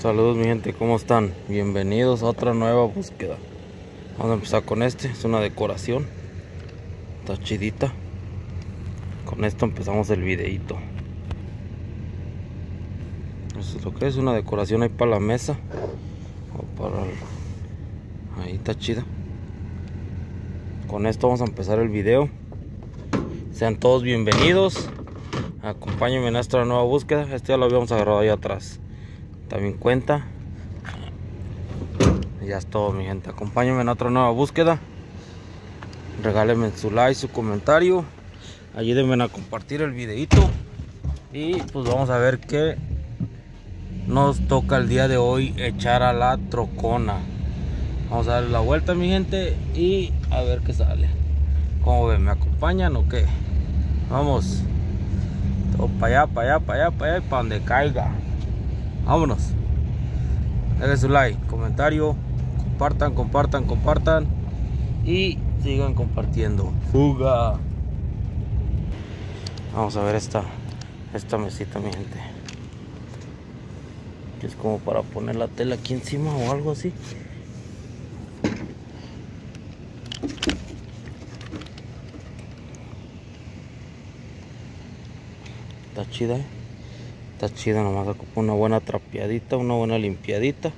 Saludos mi gente, ¿cómo están? Bienvenidos a otra nueva búsqueda. Vamos a empezar con este, es una decoración. Está chidita. Con esto empezamos el videito. Esto es lo que es, una decoración ahí para la mesa. O para el- Ahí está chida. Con esto vamos a empezar el video. Sean todos bienvenidos. Acompáñenme en esta nueva búsqueda. Este ya lo habíamos agarrado ahí atrás. También cuenta. Y Ya es todo, mi gente. Acompáñenme en otra nueva búsqueda. Regálenme su like, su comentario. Ayúdenme a compartir el videito. Y pues vamos a ver qué nos toca el día de hoy echar a la trocona. Vamos a darle la vuelta, mi gente. Y a ver qué sale. ¿Cómo ven? ¿Me acompañan o qué? Vamos. Todo para allá, para allá, para allá, para allá para donde caiga. Vámonos. Dejen su like, comentario, compartan, compartan, compartan y sigan compartiendo. Fuga. Vamos a ver esta esta mesita, mi gente. Que es como para poner la tela aquí encima o algo así. Está chida, eh. Está chida, nomás ocupa una buena trapeadita, una buena limpiadita.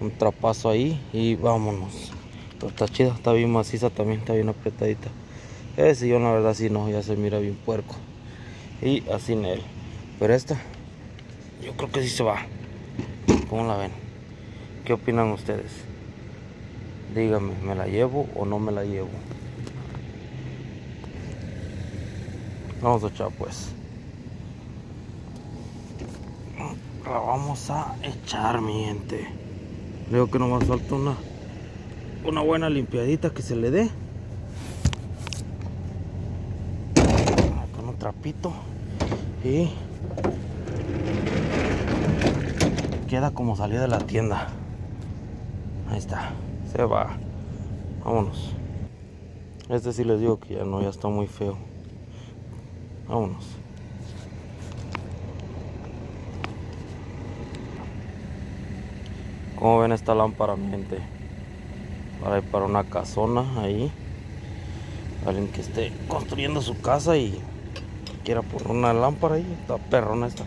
Un trapazo ahí y vámonos. Pero está chida, está bien maciza también, está bien apretadita. Ese yo la verdad sí no, ya se mira bien puerco. Y así en él. Pero esta, yo creo que sí se va. ¿Cómo la ven? ¿Qué opinan ustedes? Díganme, ¿me la llevo o no me la llevo? Vamos a echar pues. Vamos a echar, mi gente. Creo que nomás falta una, una buena limpiadita que se le dé. Con un trapito. Y queda como salida de la tienda. Ahí está. Se va. Vámonos. Este sí les digo que ya no, ya está muy feo. Vámonos. Como ven esta lámpara, mi gente? Para, para una casona ahí. Alguien que esté construyendo su casa y quiera poner una lámpara ahí. Está perrona esta.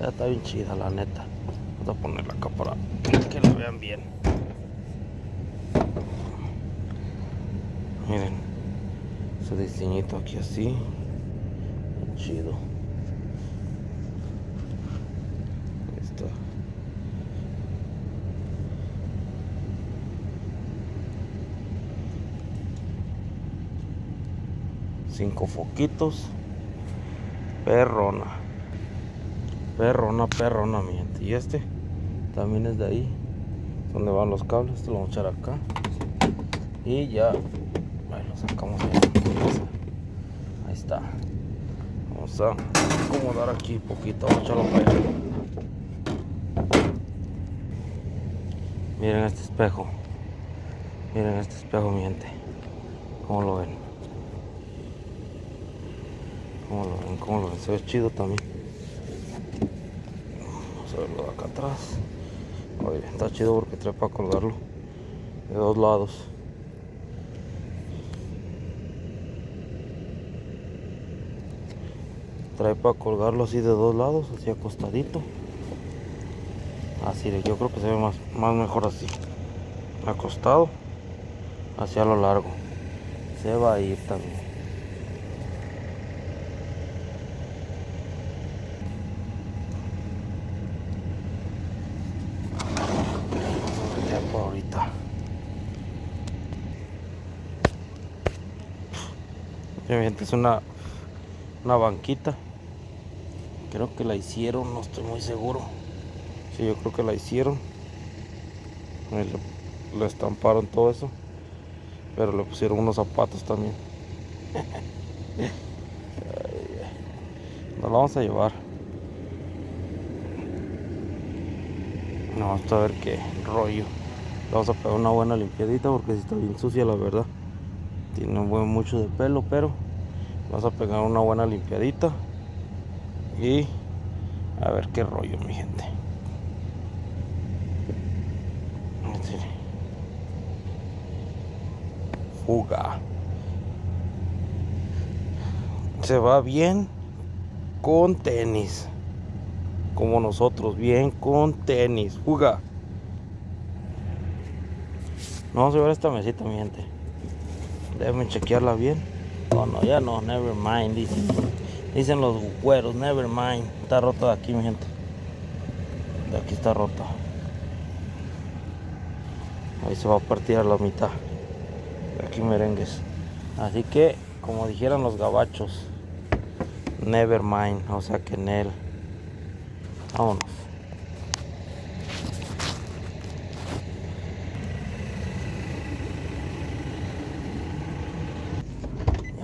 Ya está bien chida, la neta. Vamos a ponerla acá para que la vean bien. Miren. Su diseñito aquí así. Chido. Ahí está. Cinco foquitos. Perrona. Perrona, perrona, mi gente. Y este también es de ahí. Donde van los cables. Esto lo vamos a echar acá. Y ya. Ahí lo sacamos ahí. Ahí está. Vamos a acomodar aquí poquito. Vamos a echarlo para allá. Miren este espejo. Miren este espejo, mi gente. ¿Cómo lo ven? ¿Cómo lo ven? ¿Cómo lo ven? Se ve chido también. Vamos a verlo de acá atrás. Está chido porque trae para colgarlo de dos lados. Trae para colgarlo así de dos lados, así acostadito. Así de, yo creo que se ve más, más mejor así. Acostado, hacia lo largo. Se va a ir también. Ya por ahorita. Es una, una banquita. Creo que la hicieron, no estoy muy seguro. Sí, yo creo que la hicieron. Le, le estamparon todo eso. Pero le pusieron unos zapatos también. Nos la vamos a llevar. Vamos a ver qué rollo. Vamos a pegar una buena limpiadita porque si está bien sucia la verdad. Tiene mucho de pelo, pero Vas a pegar una buena limpiadita. Y a ver qué rollo, mi gente. Fuga. Se va bien con tenis. Como nosotros, bien con tenis. Fuga. No, vamos a llevar esta mesita, mi gente. Déjenme chequearla bien. No, ya no, never mind, dicen. Dicen los güeros, never mind. Está rota de aquí, mi gente. De aquí está rota. Ahí se va a partir a la mitad. De aquí merengues. Así que, como dijeran los gabachos, never mind. O sea que en él.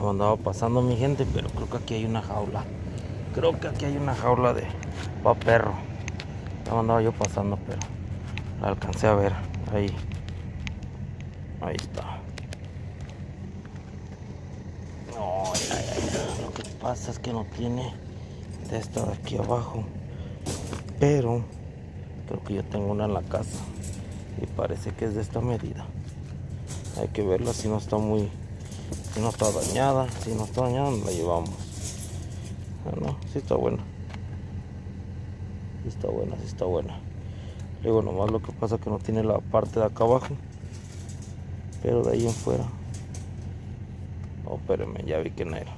Me andaba pasando mi gente, pero creo que aquí hay una jaula. Creo que aquí hay una jaula de pa perro. Me andaba yo pasando, pero la alcancé a ver. Ahí. Ahí está. No, ya, ya, ya. Lo que pasa es que no tiene de esta de aquí abajo. Pero creo que yo tengo una en la casa. Y parece que es de esta medida. Hay que verla si no está muy. Si no está dañada. Si no está dañada, la llevamos. Ah, no, sí está buena. Sí está buena, sí está buena. Luego nomás lo que pasa es que no tiene la parte de acá abajo. Pero de ahí en fuera. Oh, espérenme, ya vi que no era.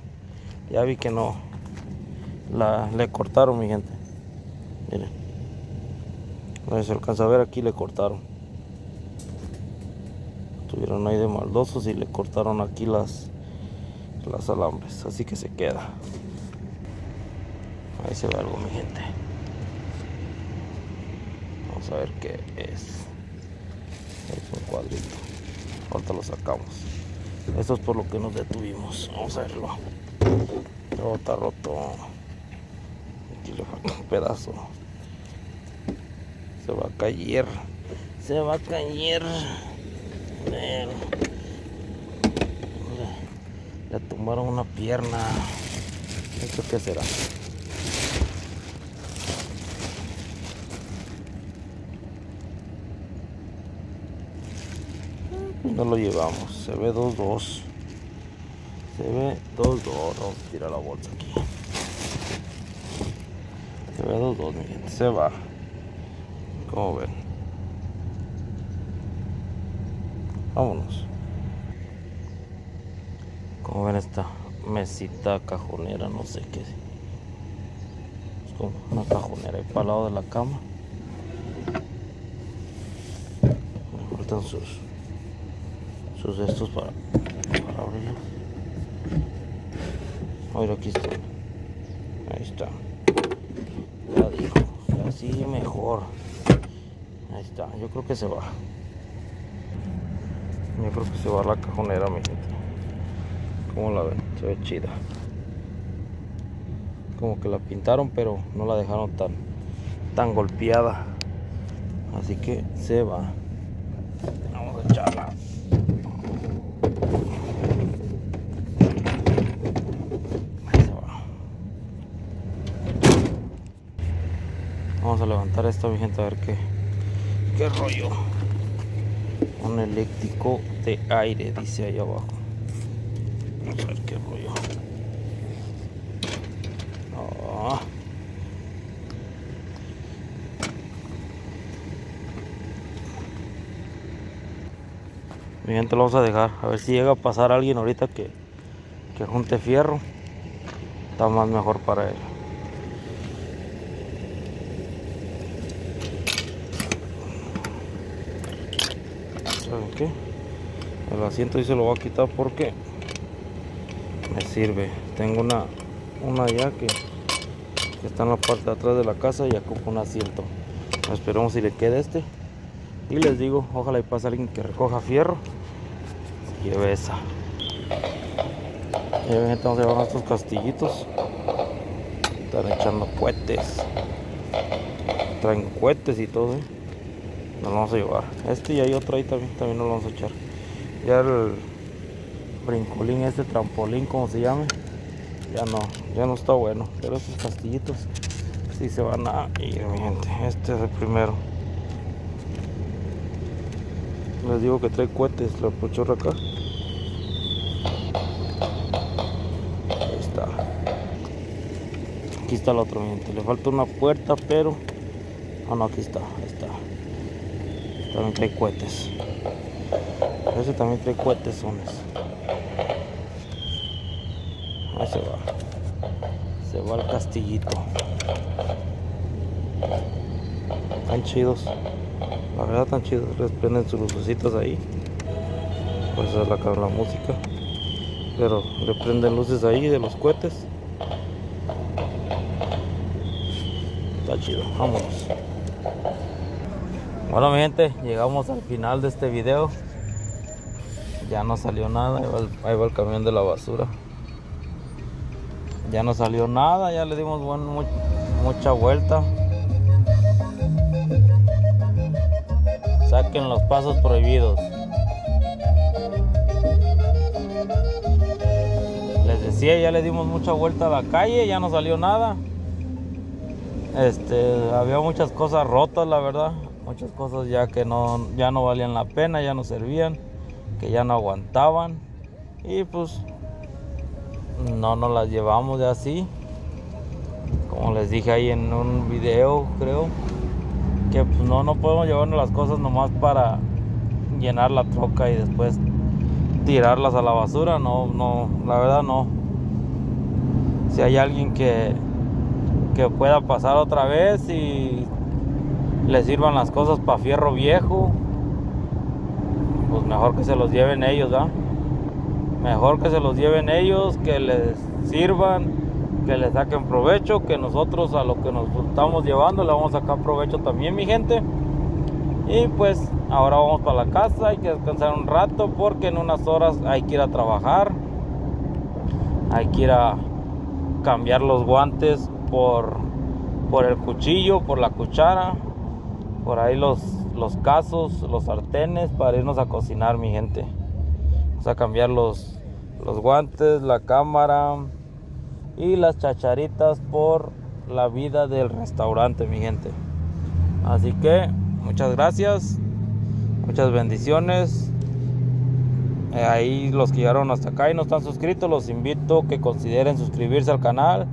Ya vi que no. La, le cortaron, mi gente. Miren. No se alcanza a ver, aquí le cortaron. Estuvieron ahí de maldosos y le cortaron aquí las, las alambres. Así que se queda. Ahí se ve algo, mi gente. Vamos a ver qué es. Es un cuadrito. Ahorita lo sacamos. Esto es por lo que nos detuvimos. Vamos a verlo. Todo está roto. Aquí le falta un pedazo. Se va a caer. Se va a caer. Le, le tumbaron una pierna. ¿Esto qué será? No lo llevamos. Se ve 2-2. Se ve 2-2. Vamos a tirar la bolsa aquí. Se ve 2-2, mi gente. Se va. Como ven. Vámonos. Como ven esta mesita cajonera, no sé qué. Es como una cajonera ahí para el lado de la cama. Me faltan sus sus estos para, para abrirlos. Ahora aquí están. Ahí está. Ya dijo. Así mejor. Ahí está. Yo creo que se va. Yo creo que se va la cajonera, mi gente. ¿Cómo la ven? Se ve chida. Como que la pintaron, pero no la dejaron tan, tan golpeada. Así que se va. Vamos a echarla. Se va. Vamos a levantar esto, mi gente, a ver qué, qué rollo. Un eléctrico de aire, dice ahí abajo. Vamos a ver qué rollo. Ah. Mi gente lo vamos a dejar. A ver si llega a pasar alguien ahorita que, que junte fierro. Está más mejor para él. El asiento y se lo voy a quitar porque me sirve. Tengo una, una ya que, está en la parte de atrás de la casa y ocupa un asiento. Esperemos si le queda este. Y les digo, ojalá y pase alguien que recoja fierro. Se lleve esa. Y ven, a llevar estos castillitos. Están echando cohetes. Traen cohetes y todo, ¿eh? nos lo vamos a llevar. Este y hay otro ahí también también no lo vamos a echar. Ya el brincolín este trampolín como se llame ya no ya no está bueno. Pero esos castillitos sí se van a ir mi gente. Este es el primero. Les digo que trae cohetes la pochorra acá. Ahí está. Aquí está el otro mi gente. Le falta una puerta pero ah no aquí está está. También trae cohetes. Ese también trae cohetes, sones. Ahí se va. Se va el castillito. Están chidos. La verdad están chidos. Les prenden sus lucecitas ahí. Por eso es la, la música. Pero le prenden luces ahí de los cohetes. Está chido. Vámonos. Bueno mi gente, llegamos al final de este video. Ya no salió nada, ahí va el, camión de la basura. Ya no salió nada, ya le dimos mucha vuelta. Saquen los pasos prohibidos. Les decía, ya le dimos mucha vuelta a la calle, ya no salió nada. Este, había muchas cosas rotas, la verdad muchas cosas ya que no, ya no valían la pena, ya no servían, que ya no aguantaban y pues no nos las llevamos de así. Como les dije ahí en un video, creo que pues no, no podemos llevarnos las cosas nomás para llenar la troca y después tirarlas a la basura. No, no, la verdad no. Si hay alguien que, que pueda pasar otra vez y le sirvan las cosas para fierro viejo, pues mejor que se los lleven ellos, ¿ah? Mejor que se los lleven ellos, que les sirvan, que les saquen provecho, que nosotros a lo que nos estamos llevando le vamos a sacar provecho también, mi gente. Y pues ahora vamos para la casa, hay que descansar un rato porque en unas horas hay que ir a trabajar. Hay que ir a cambiar los guantes por, por el cuchillo, por la cuchara por ahí los, los casos, los sartenes para irnos a cocinar, mi gente. Vamos a cambiar los, los guantes, la cámara y las chacharitas por la vida del restaurante, mi gente. Así que muchas gracias, muchas bendiciones. Eh, ahí los que llegaron hasta acá y no están suscritos, los invito que consideren suscribirse al canal,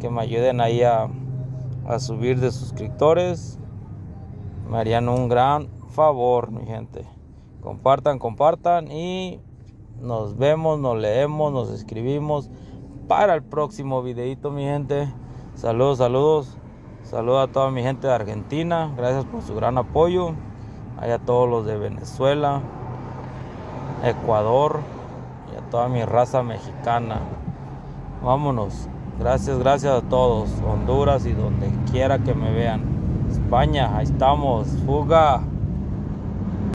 que me ayuden ahí a, a subir de suscriptores me harían un gran favor, mi gente. Compartan, compartan y nos vemos, nos leemos, nos escribimos para el próximo videito, mi gente. Saludos, saludos. Saludos a toda mi gente de Argentina. Gracias por su gran apoyo. a todos los de Venezuela, Ecuador y a toda mi raza mexicana. Vámonos. Gracias, gracias a todos. Honduras y donde quiera que me vean. España, ahí estamos, fuga.